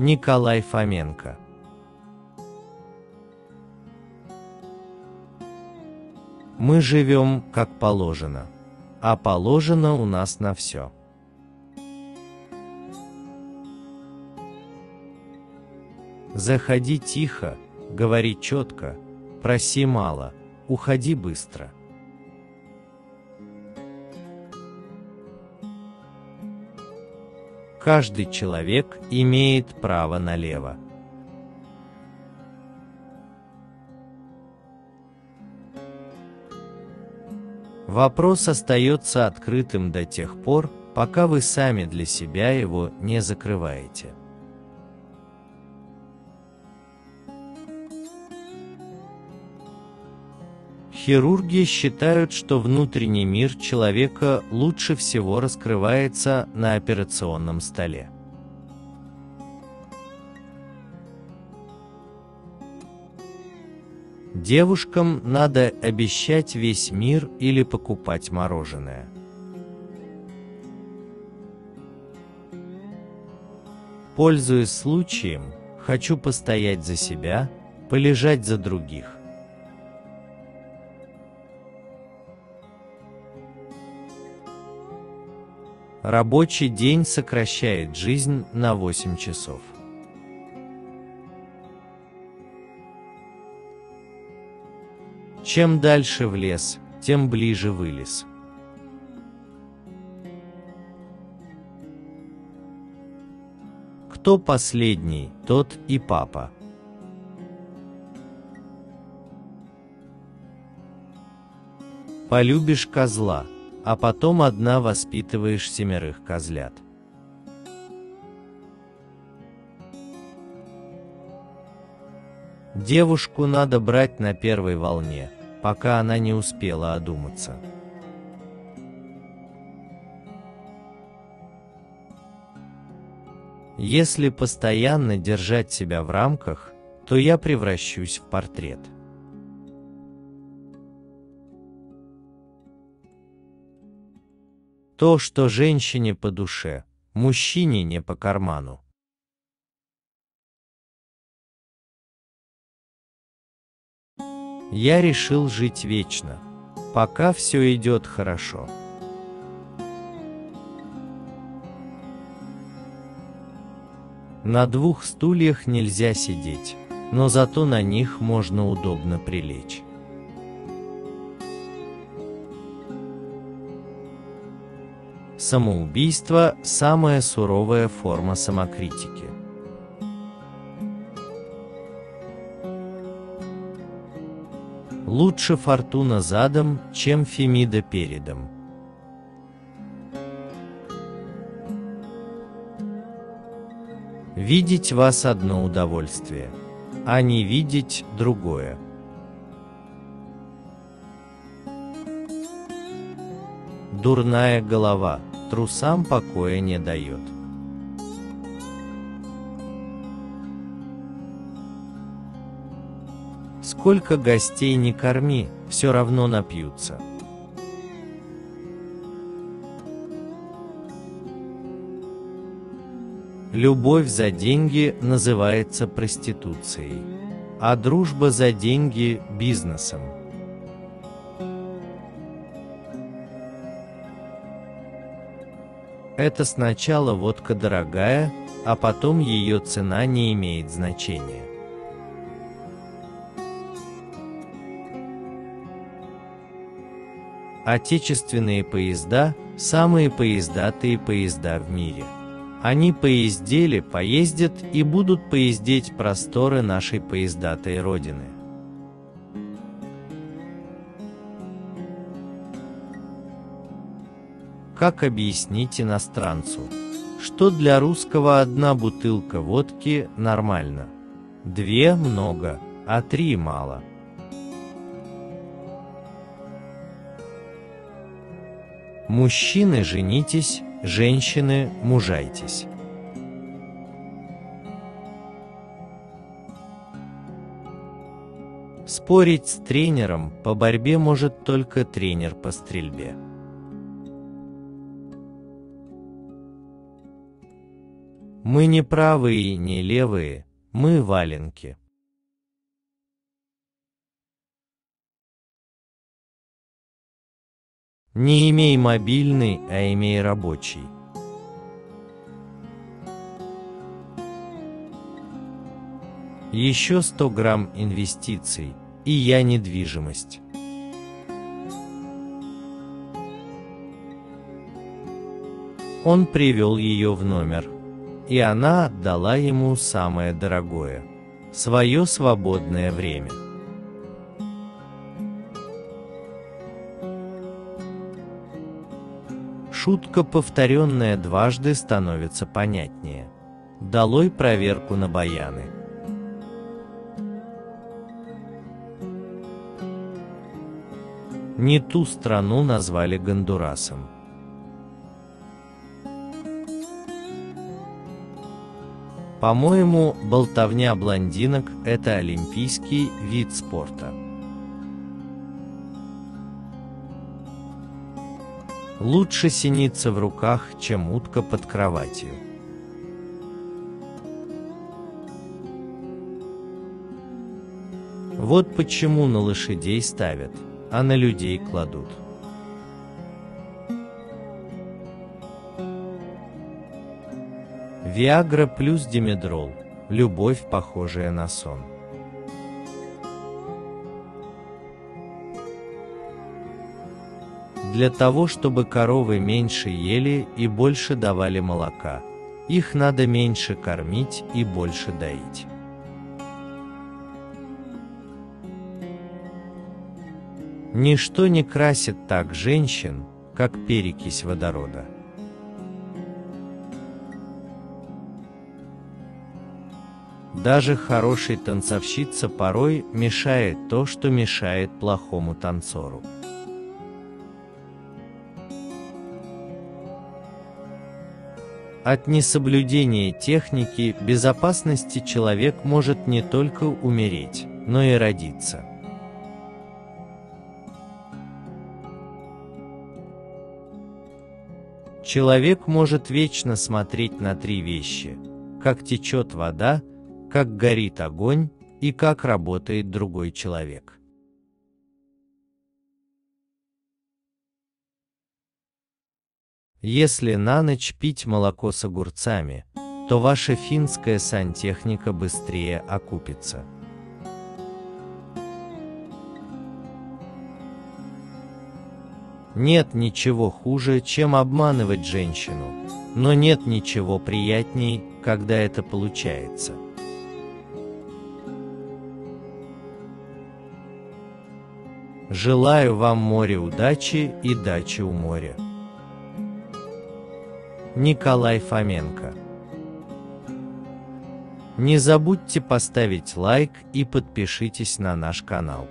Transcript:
Николай Фоменко Мы живем, как положено. А положено у нас на все. Заходи тихо, говори четко, проси мало, уходи быстро. Каждый человек имеет право налево. Вопрос остается открытым до тех пор, пока вы сами для себя его не закрываете. Хирурги считают, что внутренний мир человека лучше всего раскрывается на операционном столе. Девушкам надо обещать весь мир или покупать мороженое. Пользуясь случаем, хочу постоять за себя, полежать за других. Рабочий день сокращает жизнь на 8 часов. Чем дальше в лес, тем ближе вылез. Кто последний, тот и папа. Полюбишь козла, а потом одна воспитываешь семерых козлят. Девушку надо брать на первой волне, пока она не успела одуматься. Если постоянно держать себя в рамках, то я превращусь в портрет. То, что женщине по душе, мужчине не по карману. Я решил жить вечно, пока все идет хорошо. На двух стульях нельзя сидеть, но зато на них можно удобно прилечь. Самоубийство – самая суровая форма самокритики. Лучше фортуна задом, чем Фемида передом. Видеть вас одно удовольствие, а не видеть другое. Дурная голова трусам покоя не дает. Сколько гостей не корми, все равно напьются. Любовь за деньги называется проституцией, а дружба за деньги – бизнесом. Это сначала водка дорогая, а потом ее цена не имеет значения. Отечественные поезда – самые поездатые поезда в мире. Они поездили, поездят и будут поездить просторы нашей поездатой Родины. Как объяснить иностранцу, что для русского одна бутылка водки нормально, две много, а три мало? Мужчины женитесь, женщины мужайтесь. Спорить с тренером по борьбе может только тренер по стрельбе. Мы не правые и не левые, мы валенки. Не имей мобильный, а имей рабочий. Еще 100 грамм инвестиций, и я недвижимость. Он привел ее в номер, и она отдала ему самое дорогое – свое свободное время. Шутка, повторенная дважды, становится понятнее. Долой проверку на баяны. Не ту страну назвали Гондурасом. По-моему, болтовня блондинок – это олимпийский вид спорта. Лучше синица в руках, чем утка под кроватью. Вот почему на лошадей ставят, а на людей кладут. Виагра плюс димедрол. Любовь, похожая на сон. Для того, чтобы коровы меньше ели и больше давали молока, их надо меньше кормить и больше доить. Ничто не красит так женщин, как перекись водорода. Даже хорошей танцовщица порой мешает то, что мешает плохому танцору. От несоблюдения техники безопасности человек может не только умереть, но и родиться. Человек может вечно смотреть на три вещи – как течет вода, как горит огонь и как работает другой человек. Если на ночь пить молоко с огурцами, то ваша финская сантехника быстрее окупится. Нет ничего хуже, чем обманывать женщину, но нет ничего приятней, когда это получается. Желаю вам море удачи и дачи у моря. Николай Фоменко Не забудьте поставить лайк и подпишитесь на наш канал.